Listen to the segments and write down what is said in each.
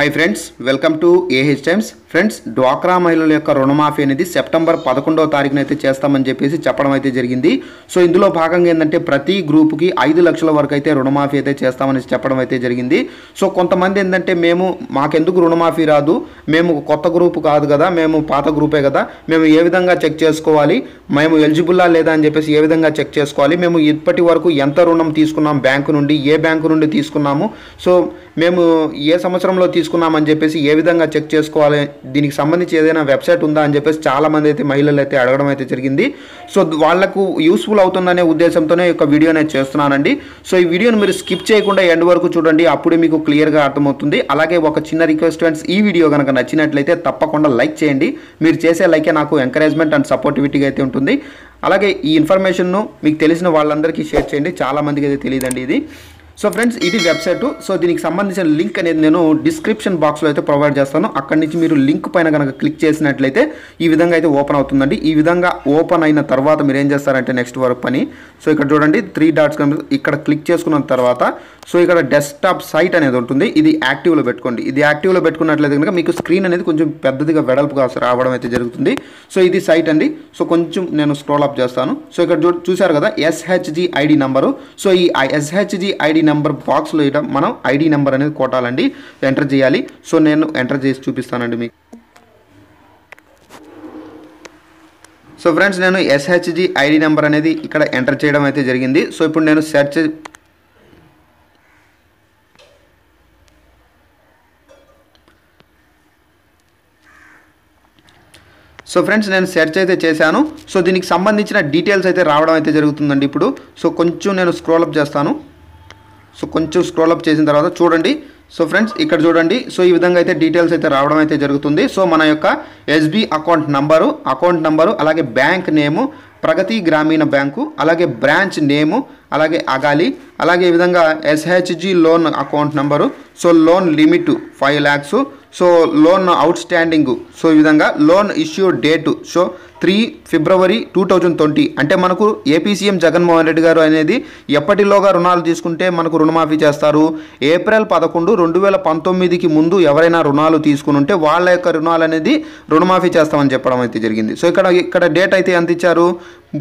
Hi friends welcome to AH times friends డ్వాక్రా మహిళల యొక్క రుణమాఫీ అనేది సెప్టెంబర్ పదకొండవ తారీఖున అయితే చేస్తామని చెప్పేసి చెప్పడం అయితే జరిగింది. సో ఇందులో భాగంగా ఏంటంటే ప్రతి గ్రూప్కి ఐదు లక్షల వరకు అయితే రుణమాఫీ అయితే చేస్తామని చెప్పడం అయితే జరిగింది. సో కొంతమంది ఏంటంటే మేము మాకెందుకు రుణమాఫీ రాదు? మేము కొత్త గ్రూప్ కాదు కదా మేము పాత గ్రూపే కదా మేము ఏ విధంగా చెక్ చేసుకోవాలి? మేము ఎలిజిబుల్లా లేదా అని చెప్పేసి ఏ విధంగా చెక్ చేసుకోవాలి? మేము ఇప్పటి వరకు ఎంత రుణం తీసుకున్నాం? బ్యాంకు నుండి ఏ బ్యాంకు నుండి తీసుకున్నాము? సో మేము ఏ సంవత్సరంలో తీసుకున్నామని చెప్పేసి ఏ విధంగా చెక్ చేసుకోవాలి దీనికి సంబంధించి ఏదైనా వెబ్సైట్ ఉందా అని చెప్పేసి చాలా మంది అయితే మహిళలు అయితే అడగడం అయితే జరిగింది. సో వాళ్ళకు యూస్ఫుల్ అవుతుందనే ఉద్దేశంతోనే ఈ యొక్క వీడియో నేను చేస్తున్నానండి. సో ఈ వీడియోని మీరు స్కిప్ చేయకుండా ఎండ్ వరకు చూడండి అప్పుడే మీకు క్లియర్గా అర్థమవుతుంది. అలాగే ఒక చిన్న రిక్వెస్ట్ ఫ్రెండ్స్ ఈ వీడియో కనుక నచ్చినట్లయితే తప్పకుండా లైక్ చేయండి. మీరు చేసే లైకే నాకు ఎంకరేజ్మెంట్ అండ్ సపోర్టివిటీగా అయితే ఉంటుంది. అలాగే ఈ ఇన్ఫర్మేషన్ను మీకు తెలిసిన వాళ్ళందరికీ షేర్ చేయండి. చాలా మందికి అయితే తెలియదండి ఇది. సో ఫ్రెండ్స్ ఇది వెబ్సైట్. సో దీనికి సంబంధించిన లింక్ అనేది నేను డిస్క్రిప్షన్ బాక్స్లో అయితే ప్రొవైడ్ చేస్తాను. అక్కడి నుంచి మీరు లింక్ పైన కనుక క్లిక్ చేసినట్లయితే ఈ విధంగా అయితే ఓపెన్ అవుతుందండి. ఈ విధంగా ఓపెన్ అయిన తర్వాత మీరు ఏం చేస్తారంటే నెక్స్ట్ వర్క్ పని. సో ఇక్కడ చూడండి త్రీ డాట్స్ ఇక్కడ క్లిక్ చేసుకున్న తర్వాత సో ఇక్కడ డెస్క్టాప్ సైట్ అనేది ఉంటుంది. ఇది యాక్టివ్లో పెట్టుకోండి. ఇది యాక్టివ్లో పెట్టుకున్నట్లయితే కనుక మీకు స్క్రీన్ అనేది కొంచెం పెద్దదిగా వెడల్పుగా రావడం అయితే జరుగుతుంది. సో ఇది సైట్ అండి. సో కొంచెం నేను స్క్రోల్ అప్ చేస్తాను. సో ఇక్కడ చూ చూశారు కదా ఎస్హెచ్జి ఐడి నంబరు సో ఈ ఎస్హెచ్జి ఐడి నెంబర్ బాక్స్లో ఇవ్వడం మనం ఐడి నెంబర్ అనేది కొట్టాలండి. ఎంటర్ చేయాలి. సో నేను ఎంటర్ చేసి చూపిస్తానండి మీకు. సో ఫ్రెండ్స్ నేను ఎస్హెచ్జి ఐడి నెంబర్ అనేది ఇక్కడ ఎంటర్ చేయడం అయితే జరిగింది. సో ఇప్పుడు నేను సెర్చ్ సో ఫ్రెండ్స్ నేను సెర్చ్ అయితే చేశాను. సో దీనికి సంబంధించిన డీటెయిల్స్ అయితే రావడం అయితే జరుగుతుందండి ఇప్పుడు. సో కొంచెం నేను స్క్రోల్ అప్ చేస్తాను. సో కొంచెం స్క్రోల్ అప్ చేసిన తర్వాత చూడండి. సో ఫ్రెండ్స్ ఇక్కడ చూడండి. సో ఈ విధంగా అయితే డీటెయిల్స్ అయితే రావడం అయితే జరుగుతుంది. సో మన యొక్క SB account number account number అలాగే bank name Pragathi Grameena bank అలాగే బ్రాంచ్ నేము అలాగే అగాలి అలాగే ఈ విధంగా SHG loan account number so loan limit five lakhs so loan outstanding so ఈ విధంగా loan issue date so three February two thousand twenty. అంటే మనకు ఏపీ సీఎం జగన్మోహన్ రెడ్డి గారు అనేది ఎప్పటిలోగా రుణాలు తీసుకుంటే మనకు రుణమాఫీ చేస్తారు. ఏప్రిల్ పదకొండు రెండు వేల పంతొమ్మిదికి ముందు ఎవరైనా రుణాలు తీసుకుని ఉంటే వాళ్ళ యొక్క రుణాలు అనేది రుణమాఫీ చేస్తామని చెప్పడం అయితే జరిగింది. సో ఇక్కడ ఇక్కడ డేట్ అయితే ఎంత ఇచ్చారు?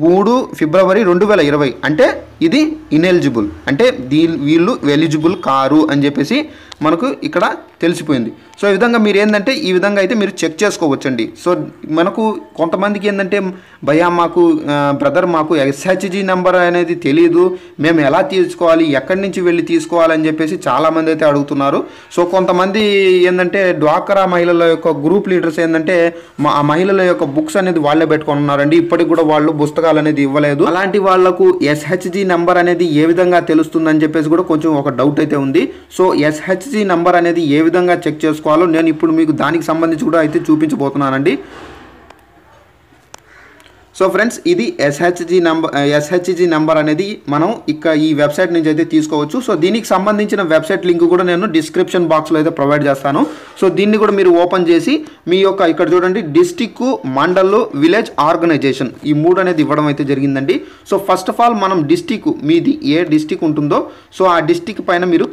మూడు ఫిబ్రవరి రెండు వేల ఇరవై. అంటే ఇది ఇనెలిజిబుల్ అంటే దీ వీళ్ళు ఎలిజిబుల్ కారు అని చెప్పేసి మనకు ఇక్కడ తెలిసిపోయింది. సో ఈ విధంగా మీరు ఏంటంటే ఈ విధంగా అయితే మీరు చెక్ చేసుకోవచ్చండి. సో మనకు కొంతమందికి ఏంటంటే భయా మాకు బ్రదర్ మాకు ఎస్హెచ్జి నెంబర్ అనేది తెలియదు మేము ఎలా తీసుకోవాలి ఎక్కడి నుంచి వెళ్ళి తీసుకోవాలని చెప్పేసి చాలామంది అయితే అడుగుతున్నారు. సో కొంతమంది ఏంటంటే డ్వాకరా మహిళల యొక్క గ్రూప్ లీడర్స్ ఏంటంటే మా ఆ మహిళల యొక్క బుక్స్ అనేది వాళ్ళే పెట్టుకొని ఉన్నారండి. ఇప్పటికి కూడా వాళ్ళు పుస్తకాలు అనేది ఇవ్వలేదు. అలాంటి వాళ్ళకు ఎస్హెచ్జి నెంబర్ అనేది ఏ విధంగా తెలుస్తుందని చెప్పేసి కూడా కొంచెం ఒక డౌట్ అయితే ఉంది. సో ఎస్హెచ్జి నెంబర్ అనేది ఏ విధంగా చెక్ చేసుకోవాలో నేను ఇప్పుడు మీకు దానికి సంబంధించి కూడా అయితే చూపించబోతున్నానండి. సో ఫ్రెండ్స్ ఇది ఎస్హెచ్జి నంబర్ ఎస్హెచ్జి నెంబర్ అనేది మనం ఇక ఈ వెబ్సైట్ నుంచి అయితే తీసుకోవచ్చు. సో దీనికి సంబంధించిన వెబ్సైట్ లింక్ కూడా నేను డిస్క్రిప్షన్ బాక్స్లో అయితే ప్రొవైడ్ చేస్తాను. సో దీన్ని కూడా మీరు ఓపెన్ చేసి మీ యొక్క ఇక్కడ చూడండి డిస్టిక్ మండల్ విలేజ్ ఆర్గనైజేషన్ ఈ మూడు అనేది ఇవ్వడం అయితే జరిగిందండి. సో ఫస్ట్ ఆఫ్ ఆల్ మనం డిస్టిక్ మీది ఏ డిస్టిక్ ఉంటుందో సో ఆ డిస్టిక్ పైన మీరు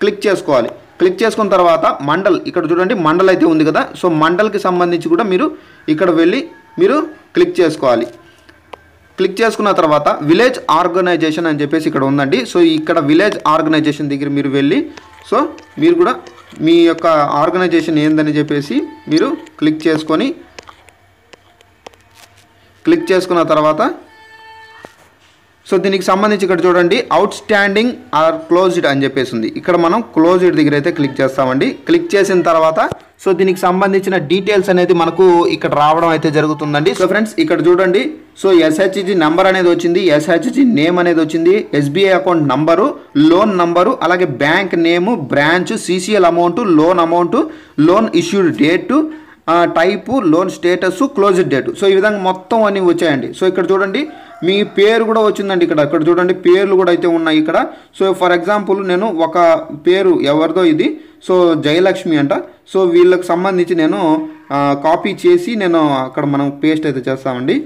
క్లిక్ చేసుకోవాలి. క్లిక్ చేసుకున్న తర్వాత మండల్ ఇక్కడ చూడండి మండల్ అయితే ఉంది కదా. సో మండల్కి సంబంధించి కూడా మీరు ఇక్కడ వెళ్ళి మీరు క్లిక్ చేసుకోవాలి. క్లిక్ చేసుకున్న తర్వాత విలేజ్ ఆర్గనైజేషన్ అని చెప్పేసి ఇక్కడ ఉందండి. సో ఇక్కడ విలేజ్ ఆర్గనైజేషన్ దగ్గర మీరు వెళ్ళి సో మీరు కూడా మీ యొక్క ఆర్గనైజేషన్ ఏందని చెప్పేసి మీరు క్లిక్ చేసుకొని క్లిక్ చేసుకున్న తర్వాత సో దీనికి సంబంధించి ఇక్కడ చూడండి అవుట్ స్టాండింగ్ ఆర్ క్లోజ్డ్ అని చెప్పేసి ఉంది ఇక్కడ మనం క్లోజ్డ్ దగ్గర అయితే క్లిక్ చేస్తామండి. క్లిక్ చేసిన తర్వాత సో దీనికి సంబంధించిన డీటెయిల్స్ అనేది మనకు ఇక్కడ రావడం అయితే జరుగుతుందండి. సో ఫ్రెండ్స్ ఇక్కడ చూడండి సో ఎస్హెచ్జి నెంబర్ అనేది వచ్చింది ఎస్హెచ్జి నేమ్ అనేది వచ్చింది SBI account number loan number అలాగే bank name branch CCL amount loan amount loan issued date type loan status closed date. So ఈ విధంగా మొత్తం అన్నీ వచ్చాయండి. సో ఇక్కడ చూడండి మీ పేరు కూడా వచ్చిందండి ఇక్కడ. ఇక్కడ చూడండి పేర్లు కూడా అయితే ఉన్నాయి ఇక్కడ. సో ఫర్ ఎగ్జాంపుల్ నేను ఒక పేరు ఎవరిదో ఇది. సో జయలక్ష్మి అంట. సో వీళ్ళకి సంబంధించి నేను కాపీ చేసి నేను అక్కడ మనం పేస్ట్ అయితే చేస్తామండి.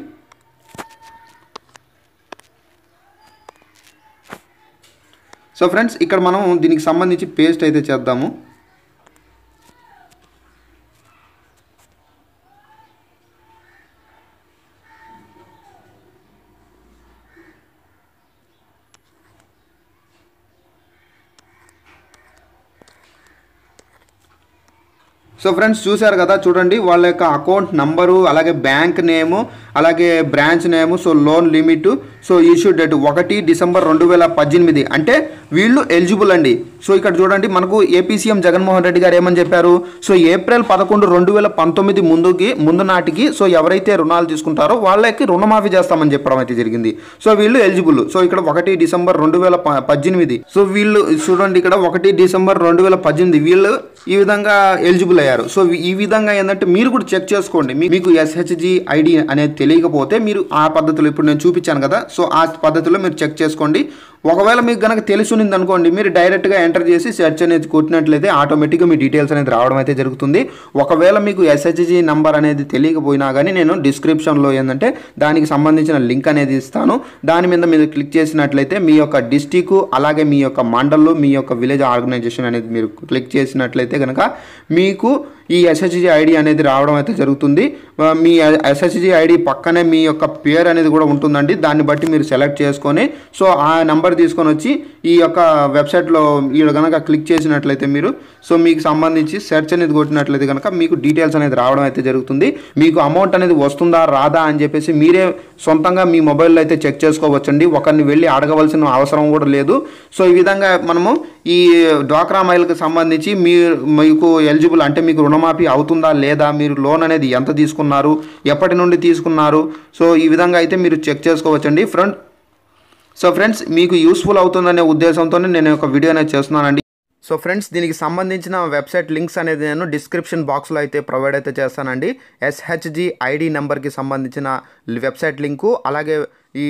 సో ఫ్రెండ్స్ ఇక్కడ మనం దీనికి సంబంధించి పేస్ట్ అయితే చేద్దాము. సో ఫ్రెండ్స్ చూశారు కదా చూడండి వాళ్ళ యొక్క అకౌంట్ నంబరు అలాగే బ్యాంక్ నేము అలాగే branch name so loan limit so issue date ఒకటి డిసెంబర్ రెండు వేల పద్దెనిమిది. అంటే వీళ్ళు ఎలిజిబుల్ అండి. సో ఇక్కడ చూడండి మనకు ఏపీ సీఎం జగన్మోహన్ రెడ్డి గారు ఏమని చెప్పారు? సో ఏప్రిల్ పదకొండు రెండు వేల పంతొమ్మిది ముందుకి ముందు నాటికి సో ఎవరైతే రుణాలు తీసుకుంటారో వాళ్ళకి రుణమాఫీ చేస్తామని చెప్పడం అయితే జరిగింది. సో వీళ్ళు ఎలిజిబుల్ సో ఇక్కడ ఒకటి డిసెంబర్ రెండు వేల పద్దెనిమిది. సో వీళ్ళు చూడండి ఇక్కడ ఒకటి డిసెంబర్ రెండు వేల పద్దెనిమిది వీళ్ళు ఈ విధంగా ఎలిజిబుల్ అయ్యారు. సో ఈ విధంగా ఏంటంటే మీరు కూడా చెక్ చేసుకోండి. మీ- మీకు ఎస్హెచ్జి ఐడి అనేది తెలియకపోతే మీరు ఆ పద్ధతిలో ఇప్పుడు నేను చూపించాను కదా. సో ఆ పద్ధతిలో మీరు చెక్ చేసుకోండి. ఒకవేళ మీకు కనుక తెలిసి అనుకోండి మీరు డైరెక్ట్గా ఎంటర్ చేసి సెర్చ్ అనేది కొట్టినట్లయితే ఆటోమేటిక్గా మీ డీటెయిల్స్ అనేది రావడం అయితే జరుగుతుంది. ఒకవేళ మీకు ఎస్హెచ్జి నంబర్ అనేది తెలియకపోయినా కానీ నేను డిస్క్రిప్షన్లో ఏంటంటే దానికి సంబంధించిన లింక్ అనేది ఇస్తాను. దాని మీద మీరు క్లిక్ చేసినట్లయితే మీ యొక్క డిస్టిక్ అలాగే మీ యొక్క మండల్ మీ యొక్క విలేజ్ ఆర్గనైజేషన్ అనేది మీరు క్లిక్ చేసినట్లయితే కనుక మీకు ఈ ఎస్హెచ్జి ఐడి అనేది రావడం అయితే జరుగుతుంది. మీ ఎస్హెచ్జి ఐడి పక్కనే మీ యొక్క పేరు అనేది కూడా ఉంటుందండి. దాన్ని బట్టి మీరు సెలెక్ట్ చేసుకొని సో ఆ నెంబర్ తీసుకొని వచ్చి ఈ యొక్క వెబ్సైట్లో మీరు కనుక క్లిక్ చేసినట్లయితే మీరు సో మీకు సంబంధించి సెర్చ్ అనేది కొట్టినట్లయితే కనుక మీకు డీటెయిల్స్ అనేది రావడం అయితే జరుగుతుంది. మీకు అమౌంట్ అనేది వస్తుందా రాదా అని చెప్పేసి మీరే సొంతంగా మీ మొబైల్లో అయితే చెక్ చేసుకోవచ్చండి. ఒకరిని వెళ్ళి అడగవలసిన అవసరం కూడా లేదు. సో ఈ విధంగా మనము ఈ డ్వాక్రా మైల్కి సంబంధించి మీ మీకు ఎలిజిబుల్ అంటే మీకు రుణమాఫీ అవుతుందా లేదా మీరు లోన్ అనేది ఎంత తీసుకున్నారు ఎప్పటి నుండి తీసుకున్నారు సో ఈ విధంగా అయితే మీరు చెక్ చేసుకోవచ్చండి. ఫ్రంట్ సో ఫ్రెండ్స్ మీకు యూస్ఫుల్ అవుతుందనే ఉద్దేశంతోనే నేను ఒక వీడియో అనేది చేస్తున్నానండి. సో ఫ్రెండ్స్ దీనికి సంబంధించిన వెబ్సైట్ లింక్స్ అనేది నేను డిస్క్రిప్షన్ బాక్స్లో అయితే ప్రొవైడ్ అయితే చేస్తానండి. ఎస్హెచ్జి ఐడి నెంబర్కి సంబంధించిన వెబ్సైట్ లింకు అలాగే ఈ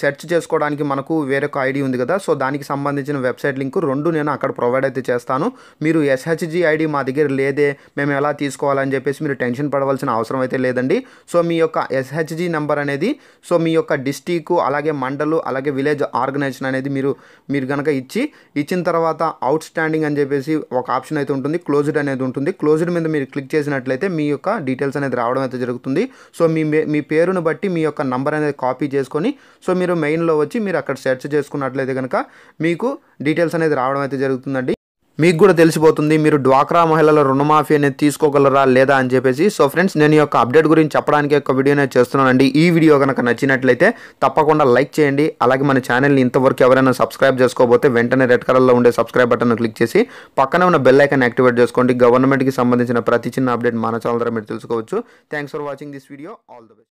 సెర్చ్ చేసుకోవడానికి మనకు వేరొక ఐడి ఉంది కదా. సో దానికి సంబంధించిన వెబ్సైట్ లింక్ రెండు నేను అక్కడ ప్రొవైడ్ అయితే చేస్తాను. మీరు ఎస్హెచ్జి ఐడి మా దగ్గర లేదే మేము ఎలా తీసుకోవాలని చెప్పేసి మీరు టెన్షన్ పడవలసిన అవసరం అయితే లేదండి. సో మీ యొక్క ఎస్హెచ్జి నెంబర్ అనేది సో మీ యొక్క డిస్టిక్ అలాగే మండలు అలాగే విలేజ్ ఆర్గనైజేషన్ అనేది మీరు మీరు కనుక ఇచ్చి ఇచ్చిన తర్వాత అవుట్ స్టాండింగ్ అని చెప్పేసి ఒక ఆప్షన్ అయితే ఉంటుంది క్లోజ్డ్ అనేది ఉంటుంది. క్లోజ్డ్ మీద మీరు క్లిక్ చేసినట్లయితే మీ యొక్క డీటెయిల్స్ అనేది రావడం అయితే జరుగుతుంది. సో మీ మీ పేరును బట్టి మీ యొక్క నంబర్ అనేది కాపీ చేసి చేసుకొని సో మీరు మెయిన్లో వచ్చి మీరు అక్కడ సెర్చ్ చేసుకున్నట్లయితే కనుక మీకు డీటెయిల్స్ అనేది రావడం అయితే జరుగుతుందండి. మీకు కూడా తెలిసిపోతుంది మీరు డ్వాక్రా మహిళల రుణమాఫీ అనేది తీసుకోగలరా లేదా అని చెప్పేసి. సో ఫ్రెండ్స్ నేను ఈ యొక్క అప్డేట్ గురించి చెప్పడానికి ఒక వీడియో నేను చేస్తున్నానండి. ఈ వీడియో కనుక నచ్చినట్లయితే తప్పకుండా లైక్ చేయండి. అలాగే మన ఛానల్ని ఇంతవరకు ఎవరైనా సబ్స్క్రైబ్ చేసుకోకపోతే వెంటనే రెడ్ కలర్లో ఉండే సబ్స్క్రైబ్ బటన్ క్లిక్ చేసి పక్కనే ఉన్న బెల్ ఐకాన్ యాక్టివేట్ చేసుకోండి. గవర్నమెంట్కి సంబంధించిన ప్రతి చిన్న అప్డేట్ మన ఛానల్ ద్వారా మీరు తెలుసుకోవచ్చు. Thanks for watching this video. All the best.